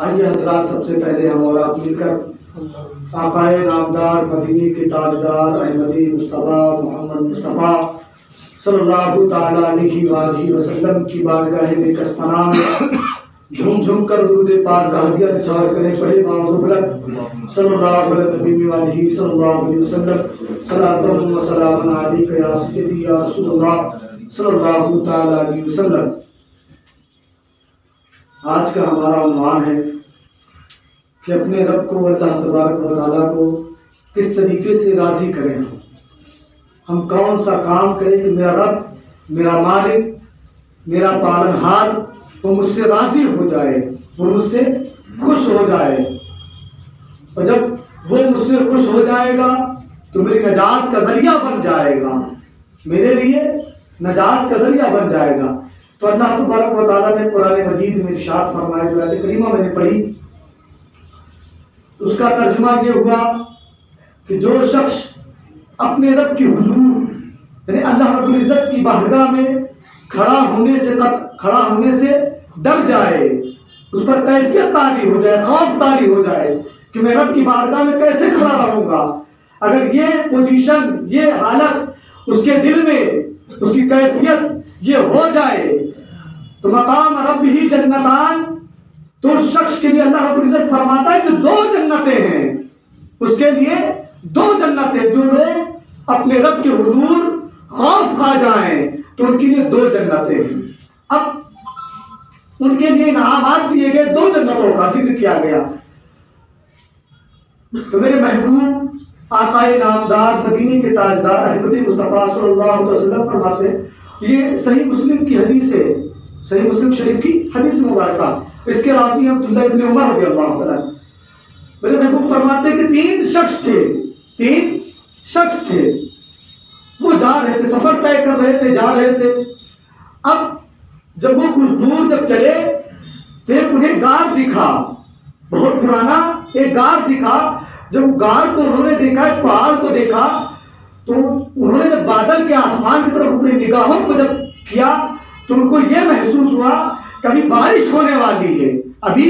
आइए हजरात सबसे पहले हम और आप मिलकर आकाए नामदार मदीनी के ताजदार अहमदी मुस्तफ़ा मोहम्मद मुस्तफ़ा सल्लल्लाहु ताला अलैहि वालैहि वसल्लम की बारगाह में कसपना में झूम झूम कर दुरूद पाक का हदिया निसार करें पढ़े माऊज़ बुलंद। सल्लल्लाहु अलैहि वालैहि सल्लल्लाहु अलैहि वसल्लम। सलातुन व सलामुन अलैका या सय्यदी या रसूलल्लाह सल्लल्लाहु ताला अलैहि वसल्लम। आज का हमारा अनुमान है कि अपने रब को, अल्लाह तबारक व तआला को किस तरीके से राज़ी करें हम कौन सा काम करें कि मेरा रब, मेरा मालिक, मेरा पालनहार वो मुझसे राज़ी हो जाए, वो मुझसे खुश हो जाए। और जब वो मुझसे खुश हो जाएगा तो मेरी नजात का ज़रिया बन जाएगा। मेरे लिए नजात का ज़रिया बन जाएगा। तो अल्लाह तबारक ने कुरान मजीद में इरशाद फरमाया, जो आयत करीमा मैंने पढ़ी, उसका तर्जुमा ये हुआ कि जो शख्स अपने रब की हुजूर, यानी अल्लाह रब्बुल इज़्ज़त की बारगाह में खड़ा होने से खड़ा होने से डर जाए, उस पर कैफियत तारी हो जाए खौफ तारी हो जाए कि मैं रब की बारगाह में कैसे खड़ा रहूँगा। अगर ये पोजीशन ये हालत उसके दिल में, उसकी कैफियत ये हो जाए तो मकाम रब ही जन्नतान। तो उस शख्स के लिए अल्लाह रब्बुल इज़्ज़त फरमाता है कि दो जन्नतें हैं। उसके लिए दो जन्नतें जो लोग अपने रब के हुजूर खौफ खा जाएँ तो उनके लिए दो जन्नतें हैं। अब उनके लिए इनामात दिए गए दो जन्नतों का ज़िक्र किया गया। तो मेरे महबूब आकाए नामदार मदीनी के ताजदार, अहमदी मुस्तफ़ा सल्लल्लाहु अलैहि वसल्लम फरमाते हैं, ये सही मुस्लिम की हदीस है। सही मुस्लिम शरीफ की हदीस मुबारक। इसके रावी अब्दुल्ला इब्न उमर रज़ी अल्लाह तआला मेरे महबूब फरमाते कि तीन शख्स थे, तीन शख्स थे। वो जा रहे थे, सफ़र तय कर रहे थे, जा रहे थे। अब जब वो कुछ दूर जब चले तो उन्हें गार दिखा। बहुत पुराना एक गार दिखा। जब गार को उन्होंने देखा, एक पहाड़ को देखा तो उन्होंने जब बादल के आसमान की तरफ़ अपनी निगाहों को जब किया तो उनको यह महसूस हुआ कि अभी बारिश होने वाली है। अभी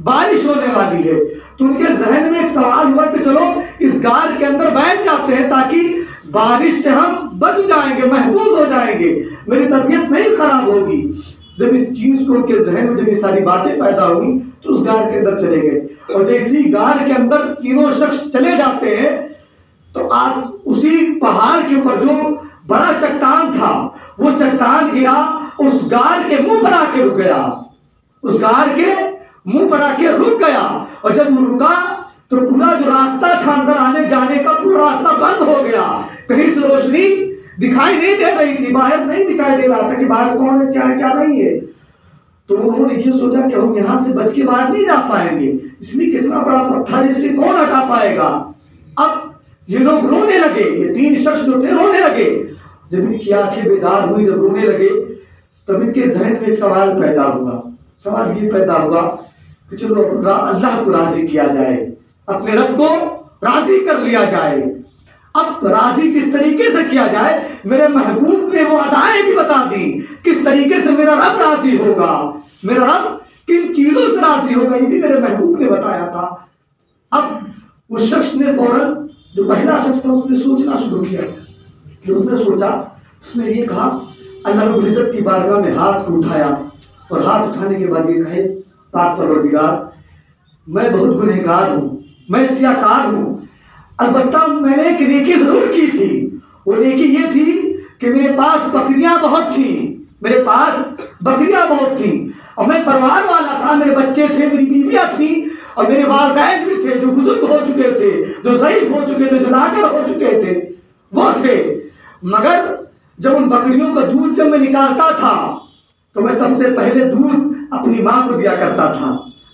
बारिश होने वाली है। तो उनके जहन में एक सवाल हुआ कि चलो, इस गार के अंदर बैठ जाते हैं ताकि बारिश से हम बच जाएँगे, महफूज हो जाएँगे। मेरी तबीयत नहीं खराब होगी। जब इस चीज़ को उनके जहन में जब ये सारी बातें पैदा हुई तो उस गार के अंदर चले गए। और ही गार के अंदर तीनों शख्स चले जाते हैं तो आज उसी पहाड़ के ऊपर जो बड़ा चट्टान था, वो चट्टान गिरा, उस गार के मुँह पर आके रुक गया। उस गार के मुँह पर आके रुक गया। और जब रुका तो पूरा जो रास्ता था अंदर आने जाने का, पूरा रास्ता बंद हो गया। कहीं से रोशनी दिखाई नहीं दे रही थी, बाहर नहीं दिखाई दे रहा था कि बाहर कौन है, क्या है, क्या नहीं है। तो उन्होंने ये सोचा कि हम यहाँ से बच के बाहर नहीं जा पाएँगे। इसलिए कितना बड़ा पत्थर इसे कौन हटा पाएगा? अब ये लोग रोने लगे, ये तीन शख्स जो थे रोने लगे। जब इनकी आँखें बेदार हुई, जब रोने लगे, तब इनके जहन में एक सवाल पैदा हुआ। सवाल ये पैदा हुआ कि चलो, अल्लाह को राज़ी किया जाए, अपने रब को राज़ी कर लिया जाए। अब राज़ी किस तरीके से किया जाए? मेरे महबूब ने वो अदाएँ भी बता दी। किस तरीके से मेरा रब राज़ी होगा? मेरा रब किन चीज़ों से राज़ी होगा? ये भी मेरे महबूब ने बताया था। अब उस शख्स ने फ़ौरन जो पहला शख्स था, उसने सोचना शुरू किया। कि उसने सोचा, उसने ये कहा, अल्लाह रब्बुल इज़्ज़त की बारगाह में हाथ को उठाया और हाथ उठाने के बाद ये कहे, पाक परवरदिगार, मैं बहुत गुनहगार हूँ, मैं सियाकार हूँ अलबत्ता मैंने एक नेकी ज़रूर की थी। वो नेकी ये थी कि मेरे पास बकरियाँ बहुत थी। मेरे पास बकरियाँ बहुत थी। और मैं परिवार वाला था, मेरे बच्चे थे, मेरी बीवियाँ थी, और मेरे वालदैन भी थे, जो बुज़ुर्ग हो चुके थे, जो जईफ हो चुके थे, जो नागर हो चुके थे, वो थे। मगर जब उन बकरियों का दूध जब मैं निकालता था तो मैं सबसे पहले दूध अपनी माँ को दिया करता था,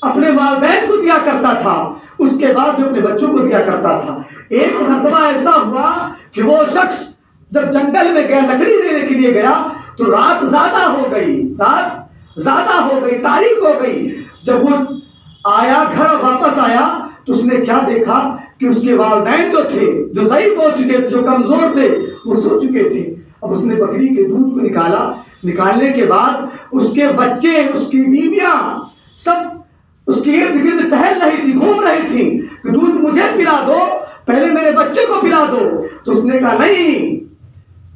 अपने वालदैन को दिया करता था। उसके बाद मैं अपने बच्चों को दिया करता था। एक मरतबा ऐसा हुआ कि वो शख्स जब जंगल में गया, लकड़ी लेने के लिए गया तो रात ज़्यादा हो गई, रात ज़्यादा हो गई, तारीख हो गई। जब वो आया, घर वापस आया तो उसने क्या देखा कि उसके वालदेन जो थे, जो सही हो चुके थे, जो कमज़ोर थे, वो सो चुके थे। अब उसने बकरी के दूध को निकाला। निकालने के बाद उसके बच्चे, उसकी बीवियाँ सब उसके इर्द गिर्द टहल रही थी, घूम रही थी कि दूध मुझे पिला दो, पहले मेरे बच्चे को पिला दो। तो उसने कहा, नहीं,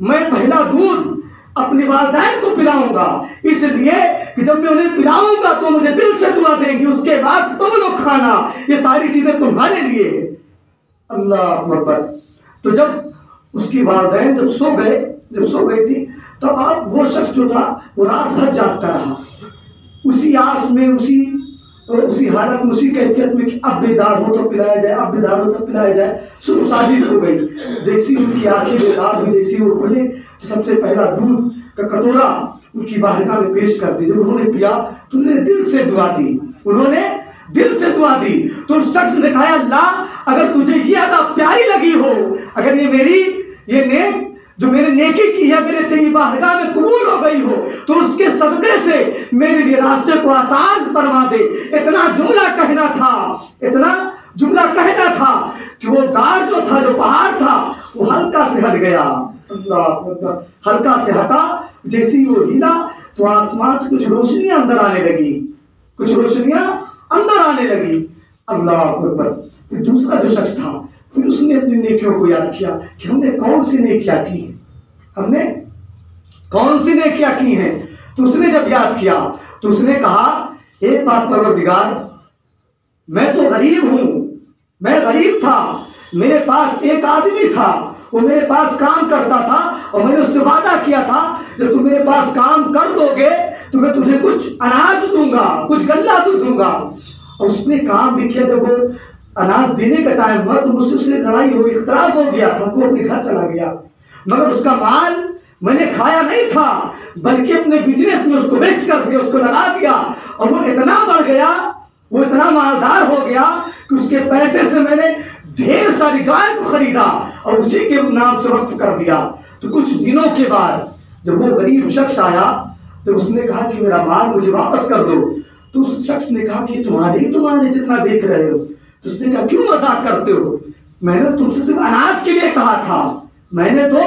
मैं पहला दूध अपनी वालदाइन को पिलाऊँगा। इसलिए कि जब मैं उन्हें पिलाऊँगा तो मुझे दिल से दुआ देंगी, उसके बाद तुम लोग खाना, ये सारी चीज़ें तुम्हारे लिए। अल्लाह अकबर। तो जब उसकी वालदेन जब सो गए, जब सो गई थी, तब आप वो शख्स जो था, वो रात भर जागता रहा। उसी आस में, उसी उसी हालत उसी कैफियत में कि अब बेदार हो तो पिलाया जाए, अब बेदार हो तो पिलाया जाए। सुबह शादी हो गई। जैसी उनकी आँखें बेदार हुई, जैसी वो खुले तो सबसे पहला दूध का कटोरा उनकी बालिका में पेश कर दी। जब उन्होंने पिया तो उन्होंने दिल से दुआ दी। उन्होंने दिल से दुआ दी। तो उस शख्स ने कहा, अल्लाह, अगर तुझे ये अदा प्यारी लगी हो, अगर ये मेरी, ये नेक जो मेरे नेकी की है, मेरे तेरी बारगाह में कबूल हो गई हो तो उसके सदके से मेरे लिए रास्ते को आसान फरमा दे। इतना जुमला कहना था, इतना जुमला कहना था कि वो दार जो था, जो पहाड़ था, वो हल्का से हट गया। हल्का से हटा, जैसी वो हिला तो आसमान से कुछ रोशनियाँ अंदर आने लगी। कुछ रोशनियाँ अंदर आने लगी। अल्लाह अकबर। फिर दूसरा जो शख्स था, फिर उसने अपनी नेकियों को याद किया कि हमने कौन सी नेकिया की हमने कौन सी ने क्या की है? तो उसने जब याद किया तो उसने कहा एक बात परवरदिगार, मैं तो गरीब हूँ, मैं गरीब था, मेरे पास एक आदमी था, वो मेरे पास काम करता था और मैंने उससे वादा किया था, जब तुम मेरे पास काम कर दोगे तो मैं तुझे कुछ अनाज दूँगा, कुछ गल्ला तो दूँगा। और उसने काम भी किया, जब वो अनाज देने का टाइम हुआ तो मुझसे उससे लड़ाई हो गई खराब हो गया वो अपने घर चला गया। मगर उसका माल मैंने खाया नहीं था, बल्कि अपने बिज़नेस में उसको वेस्ट कर दिया, उसको लगा दिया। और वो इतना बढ़ गया, वो इतना मालदार हो गया कि उसके पैसे से मैंने ढेर सारी गाय को खरीदा और उसी के नाम से वक्फ कर दिया। तो कुछ दिनों के बाद जब वो गरीब शख्स आया तो उसने कहा कि मेरा माल मुझे वापस कर दो। तो उस शख्स ने कहा कि तुम्हारे ही तुम्हारे जितना देख रहे हो। तो उसने कहा, क्यों मज़ाक करते हो? मैंने तुमसे सिर्फ़ अनाज के लिए कहा था। मैंने तो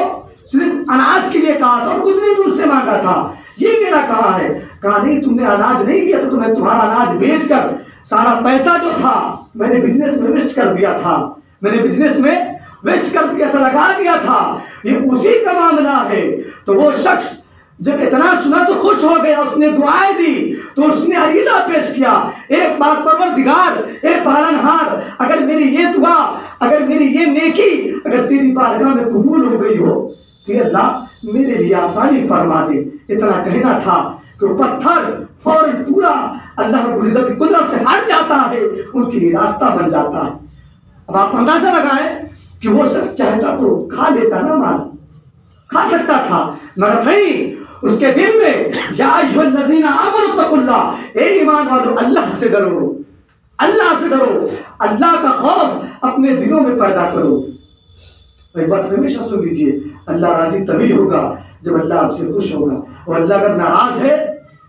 सिर्फ़ अनाज के लिए कहा था और कुछ नहीं तुमसे मांगा था। ये मेरा कहा है। कहा, नहीं, तुमने अनाज नहीं दिया तो तुम्हें तुम्हारा अनाज बेच कर सारा पैसा जो था, मैंने बिज़नेस में वेस्ट कर दिया था। मैंने बिज़नेस में वेस्ट कर दिया था, लगा दिया था। ये उसी का मामला है। तो वो शख्स जब इतना सुना तो खुश हो गया, उसने दुआएँ दी तो उसने अरीदा पेश किया। एक बात परवर दिगार एक पालनहार, अगर मेरी ये दुआ, अगर मेरी ये नेकी, अगर तेरी बारगाह में कबूल हो गई हो तो अल्लाह मेरे लिए आसानी फरमा दे। इतना कहना था कि पत्थर फ़ौरन पूरा अल्लाह की कुदरत से हट जाता है, उनके लिए रास्ता बन जाता है। अब आप अंदाज़ा लगाए कि वो शख्स चाहता तो खा लेता ना माल, खा सकता था, मगर नहीं, उसके दिल में, या नजीना अमर ए ईमान वालो अल्लाह से डरो। अल्लाह से डरो। अल्लाह का खौफ अपने दिलों में पैदा करो। एक बात हमेशा सुन लीजिए, अल्लाह राज़ी तभी होगा जब अल्लाह आपसे खुश होगा। और अल्लाह अगर नाराज़ है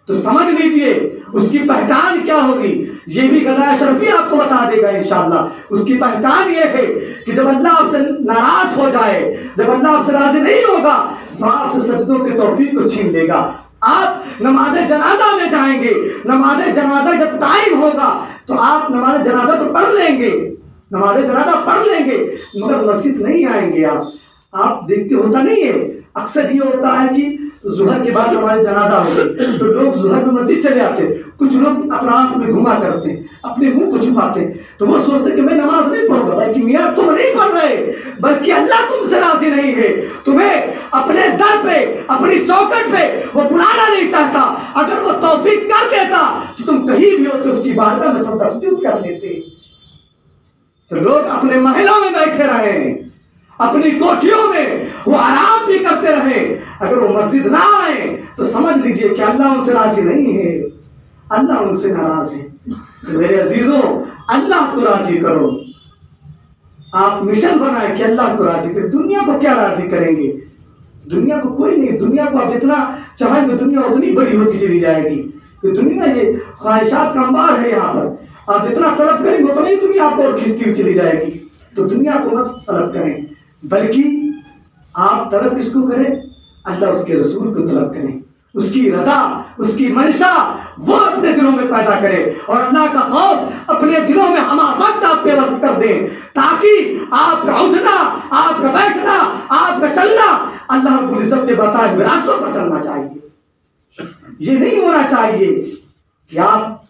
तो समझ लीजिए, उसकी पहचान क्या होगी? ये भी गदा शरफी आपको बता देगा इंशाला उसकी पहचान ये है कि जब अल्लाह आपसे नाराज़ हो जाए, जब अल्लाह आपसे राज़ी नहीं होगा तो आपसे सजदों के तोफीक को छीन लेगा। आप नमाज़ जनाजा में जाएँगे। नमाज़ जनाजा जब टाइम होगा तो आप नमाज़ जनाजा तो पढ़ लेंगे। नमाज़ जनाजा पढ़ लेंगे, मगर मस्जिद नहीं आएँगे आप। आप देखते होता नहीं है, अक्सर ये होता है कि जुहर के बाद हमारे जनाजा होते तो लोग जुहर में मस्जिद चले आते कुछ लोग अपना आँख में घुमा करते अपने मुँह को छुपाते तो वो सोचते कि मैं नमाज़ नहीं पढ़ूँगा, बल्कि मियाँ तुम नहीं पढ़ रहे बल्कि अल्लाह तुमसे राज़ी नहीं है। तुम्हें अपने दर पे, अपनी चौकट पे वो बुलाना नहीं चाहता। अगर वो तौफीक कर देता तो तुम कहीं भी हो तो उसकी बारगाह में सब तस्दीक कर लेते। तो लोग अपने महलों में बैठे रहे। अपनी कोठियों में वो आराम भी करते रहे। अगर वो मस्जिद ना आए तो समझ लीजिए कि अल्लाह उनसे राज़ी नहीं है। अल्लाह उनसे नाराज़ है। तो मेरे अजीजों, अल्लाह को राज़ी करो। आप मिशन बनाए कि अल्लाह को राज़ी करें। दुनिया को क्या राज़ी करेंगे? दुनिया को कोई नहीं। दुनिया को आप जितना चाहेंगे, दुनिया उतनी बड़ी होती चली जाएगी। ये दुनिया, ये ख्वाहिशात का अंबार है यहाँ पर। आप जितना तलब करेंगे, उतना ही दुनिया आपको खींचती हुई चली जाएगी। तो दुनिया को मत तलब करें। बल्कि आप तलब किसको करें? अल्लाह उसके रसूल को तलब करें। उसकी रजा, उसकी मंशा, वो अपने दिलों में पैदा करे और अल्लाह का खौफ अपने दिलों में हम वक्त आप व्यवस्थ कर दें ताकि आपका उठना, आपका बैठना, आपका चलना अल्लाह रब्बुल इज़्ज़त के बताए हुए पर चलना चाहिए। ये नहीं होना चाहिए कि आप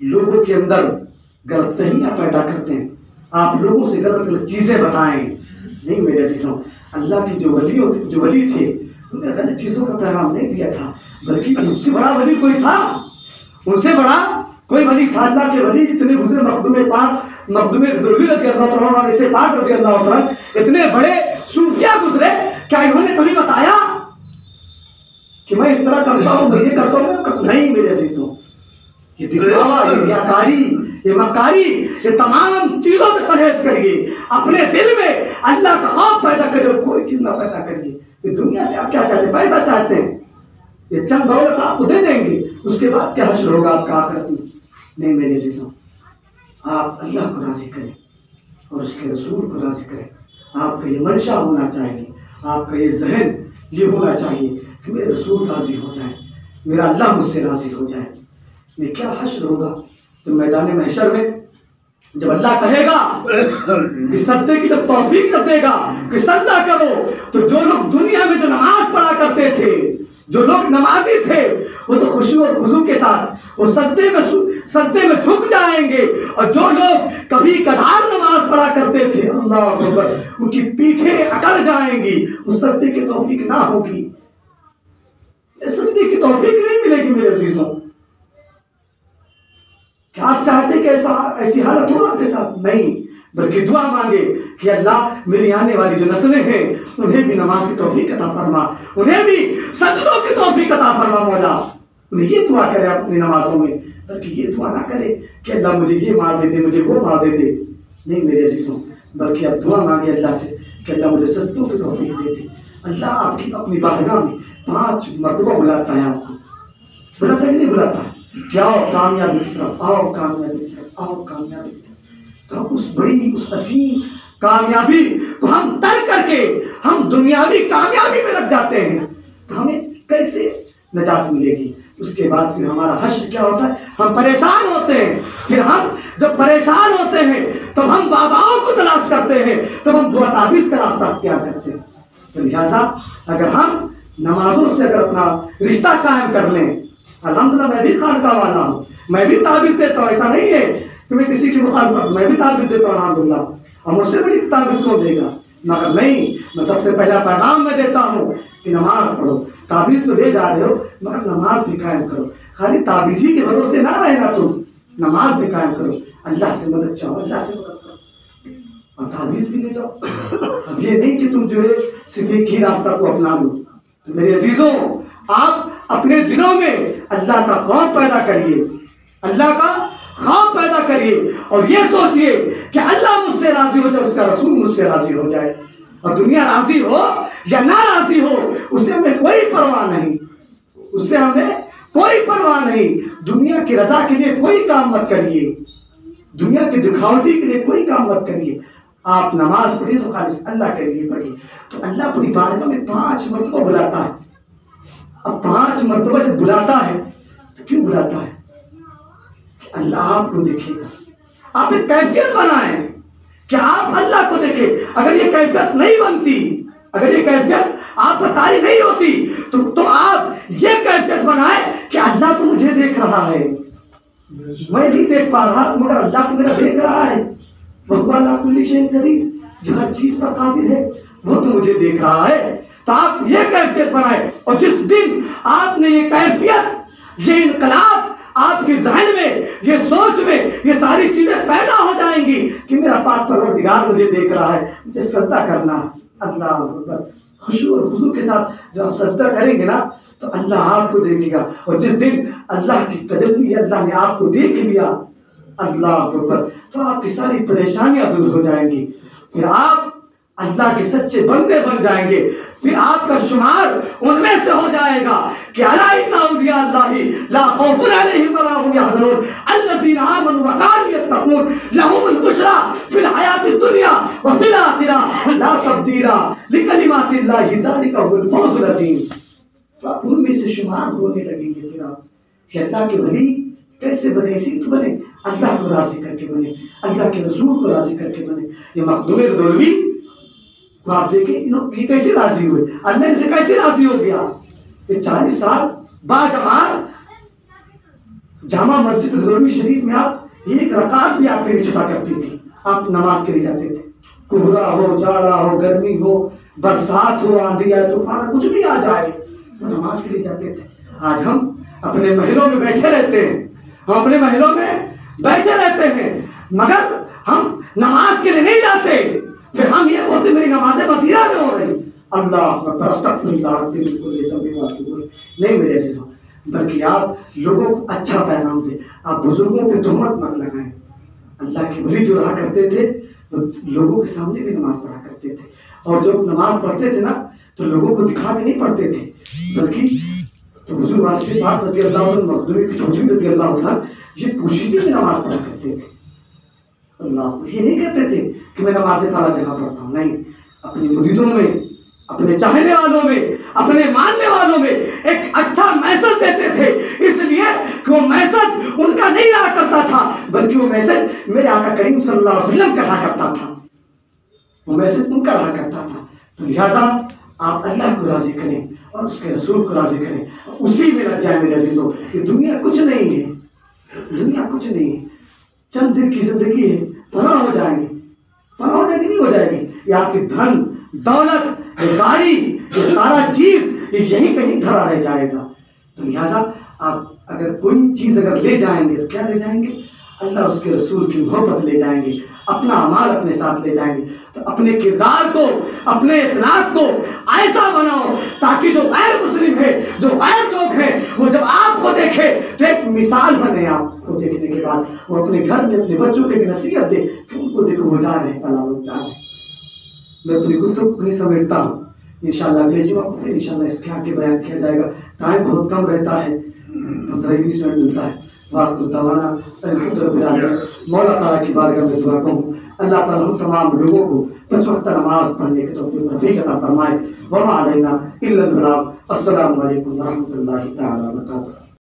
लोगों के अंदर गलतफहमियाँ पैदा करते हैं। आप लोगों से गलत गलत चीज़ें बताएँ। नहीं, मेरे चीज़ों अल्लाह की जो वली जो वली थे उन्हें गलत चीज़ों का पैगाम नहीं दिया था, बल्कि उनसे बड़ा वली कोई था। उनसे बड़ा कोई वली था। अल्लाह के वली जितने गुजरे मखदूम पाक, मखदूम दुर्गी रज़ी अल्लाह तआला से पाक रज़ी अल्लाह इतने बड़े सूफिया गुजरे, क्या इन्होंने कभी बताया कि मैं इस तरह करता हूँ ये करता हूँ? नहीं, मेरे अजीजों। ये दिखावा ये मकारी ये तमाम चीज़ों से परहेज करिए अपने दिल में अल्लाह का खौफ पैदा करिए, कोई चीज़ ना पैदा करिए। ये दुनिया से आप क्या चाहते हैं? पैसा चाहते हैं। ये चंद दौलत आपको दे देंगे। उसके बाद क्या हश्र होगा? आपका आखिरत में। नहीं मेरे जीजों आप अल्लाह को राज़ी करें और उसके रसूल को राज़ी करें। आपका ये मंशा होना चाहिए। आपका ये जहन, ये होना चाहिए कि मेरे रसूल राज़ी हो जाए। मेरा अल्लाह मुझसे राज़ी हो जाए। मैं क्या हश्र होगा? तो मैदान महशर में। जब अल्लाह कहेगा कि सजदे की जब तौफीक जब देगा, कि सजदा करो तो जो लोग दुनिया में जो नमाज़ पढ़ा करते थे, जो लोग नमाजी थे, वो तो खुशी और खुशू के साथ, वो सजदे में सजदे में झुक जाएँगे। और जो लोग कभी कधार नमाज़ पढ़ा करते थे, अल्लाह उनकी पीठे अकड़ जाएँगी, उस सजदे की तौफीक ना होगी। सजदे की तौफीक नहीं मिलेगी मेरे अजीजों। आप चाहते कि ऐसा, ऐसी हालत हो, आपके साथ? नहीं। बल्कि दुआ मांगे कि अल्लाह मेरी आने वाली जो नस्लें हैं, उन्हें भी नमाज़ की तोफीक अता फरमा। उन्हें भी सजदों की तोफीक अता फरमा, मौला। उन्हें ये दुआ करे अपनी नमाजों में, बल्कि ये दुआ ना करे कि अल्लाह मुझे ये मार दे दे, मुझे वो मार दे दे। नहीं मेरे अजीजों, बल्कि आप दुआ मांगे अल्लाह से कि अल्लाह मुझे सजदों की तोफीक दे दे। अल्लाह आपकी अपनी बारगाह में पाँच मरतबा बुलाता है आपको। बुलाता कि नहीं बुलाता? क्या कामयाबी की तरफ़, आओ कामयाबी की तरफ़, आओ कामयाबी की तरफ़। तो उस बड़ी, उस असीम कामयाबी को हम तय करके हम दुनियावी कामयाबी में लग जाते हैं। तो हमें कैसे नजात मिलेगी? उसके बाद फिर हमारा हश्र क्या होता है? हम परेशान होते हैं। फिर हम जब परेशान होते हैं, तब हम बाबाओं को तलाश करते हैं, तब हम दुआ ताबीज का रास्ता अख्तियार करते हैं। तो लिहाजा अगर हम नमाजों से अगर अपना रिश्ता कायम कर लें अलहमदुल्ला मैं भी खान का वाला हूँ। मैं भी ताबीज देता हूँ, ऐसा नहीं है कि मैं किसी की मुखालफत मैं भी ताबीज देता हूँ अलहमदुल्ला और मुझसे बड़ी ताबीज कौन देगा? मगर नहीं, मैं सबसे पहला पैगाम मैं देता हूँ कि नमाज़ पढ़ो। ताबीज तो ले जा रहे हो, मगर नमाज़ भी कायम करो। खाली ताबीजी के भरोसे ना रहना तुम, नमाज़ भी कायम करो। अल्लाह से मदद चाहो, अल्लाह से मदद करो। और ताबीज भी ले जाओ। अब ये नहीं कि तुम जो है, सिर्फ़ एक ही रास्ता को अपना लो। तो मेरे अजीजों, आप अपने दिलों में अल्लाह का खौफ पैदा करिए। अल्लाह का खौफ पैदा करिए और ये सोचिए कि अल्लाह मुझसे राज़ी हो जाए, उसका रसूल मुझसे राज़ी हो जाए। और दुनिया राज़ी हो या ना राज़ी हो उससे हमें कोई परवाह नहीं। उससे हमें कोई परवाह नहीं। दुनिया की रजा के लिए कोई काम मत करिए। दुनिया की दिखावटी के लिए कोई काम मत करिए। आप नमाज़ पढ़िए तो खालिश अल्लाह के लिए पढ़िए। तो अल्लाह अपनी बारगाह में पाँच मरतबा बुलाता है। अब पाँच मरतबा जब बुलाता है तो क्यों बुलाता है? अल्लाह आपको देखेगा आप एक कैफियत बनाए। कि आप अल्लाह को देखें? अगर ये कैफियत नहीं बनती, अगर ये कैफियत आप पर नहीं होती तो तो आप ये कैफियत बनाए कि अल्लाह तो मुझे देख रहा है। मैं नहीं देख पा रहा, मगर अल्लाह तो मेरा देख रहा है। भगवान करीब जो हर चीज़ पर काबिल है, वो तो मुझे देख रहा है। तो आप ये कैफियत बनाए। और जिस दिन आपने ये कैफियत, ये इनकलाब आपके जहन में, ये सोच में, ये सारी चीज़ें पैदा हो जाएँगी कि मेरा पाक परवरदिगार मुझे देख रहा है। मुझे सजदा करना अल्लाह खुशू और खुशू के साथ जब आप सजदा करेंगे ना तो अल्लाह आपको देखेगा। और जिस दिन अल्लाह की तजल्ली अल्लाह ने आपको देख लिया, अल्लाह तो आपकी सारी परेशानियाँ दूर हो जाएँगी। फिर आप अल्लाह के सच्चे बंदे बन जाएँगे। फिर आपका शुमार उनमें से हो जाएगा कि उनमें से शुमार होने लगेंगे फिर आप। अल्लाह के वली कैसे बने इसी तो बने। अल्लाह को राज़ी करके बने, अल्लाह के रसूल को राज़ी करके बने। ये मखदूम दौलवी तो आप देखें, ये कैसे राज़ी हुए? अल्लाह से कैसे राज़ी हो गया? ये चालीस साल बाद अमार जामा मस्जिद दौलवी शरीफ में आप एक रकात भी आपके लिए छुटा करती थी। आप नमाज़ के लिए जाते थे। कोहरा हो, जाड़ा हो, गर्मी हो, बरसात हो, आंधी आए, तूफ़ान कुछ भी आ जाए वो नमाज़ के लिए जाते थे। आज हम अपने महलों में बैठे रहते हैं। हम अपने महलों में बैठे रहते हैं। मगर हम नमाज़ के लिए नहीं जाते। फिर हम ये बोलते, मेरी नमाजें मदीना में हो रही? अल्लाह नहीं, मेरे ऐसे बल्कि आप लोगों को अच्छा पैगाम दे। आप बुज़ुर्गों पे तुहमत मत लगाएँ। अल्लाह के वली जो रहा करते थे, वो लोगों के सामने भी नमाज़ पढ़ा करते थे। और जब नमाज़ पढ़ते थे ना तो लोगों को दिखा के नहीं पढ़ते थे। बल्कि तो हुजूर वासी बात रज़ी अल्लाह मखदूमी की छोटी रज़ी अल्लाह ये पोशीदे में नमाज़ पढ़ा करते थे। अल्लाह ये नहीं कहते थे कि मैं नमाज़ फला जगह पढ़ता हूँ। नहीं, अपनी मुरीदों में, अपने चाहने वालों में, अपने मानने वालों में एक अच्छा मैसेज देते थे। इसलिए कि वो मैसेज उनका नहीं रहा करता था, बल्कि वो मैसेज मेरे आका करीम सल्लल्लाहु अलैहि वसल्लम का रहा करता था। वो मैसेज उनका रहा करता था। तो लिहाजा आप अल्लाह को राज़ी करें और उसके रसूल को राज़ी करें। उसी में लग जाए मेरे अजीजों दुनिया कुछ नहीं है। दुनिया कुछ नहीं है। चंद दिन की ज़िंदगी है। फना हो जाएँगे। फना हो जाएगी नहीं हो जाएगी। ये आपकी धन, दौलत गाड़ी, ये सारा चीज़, ये यही कहीं धरा रह जाएगा। तो लिहाजा, आप अगर कोई चीज़ अगर ले जाएँगे तो क्या ले जाएँगे? अल्लाह उसके रसूल की मोहब्बत ले जाएँगे, अपना अमाल अपने साथ ले जाएँगे। तो अपने किरदार को, अपने इतलाक को ऐसा बनाओ ताकि जो गैर मुस्लिम है, जो गैर लोग हैं, वो जब आपको देखे तो एक मिसाल बने आपको देखने के बाद। वो अपने घर में अपने बच्चों को नसीहत दे उनको देखो, वो जा रहे हैं, फला जा रहे मैं अपनी गुफ्तु को ही समेटता हूँ। इंशाल्लाह अगले जुमा को फिर इंशाल्लाह इसके आगे बयान किया जाएगा। टाइम बहुत कम रहता है। पंद्रह बीस मिनट मिलता है। वाकुर मौला ताला की बारगाह में दुआ कहूँ अल्लाह ताला हम तमाम लोगों को पाँच वक्त नमाज़ पढ़ने की तौफीक रफीक अता फरमाए वमा अलैना इल्ला बलाग अस्सलाम वालेकुम व रहमतुल्लाहि तआला व बरकातहू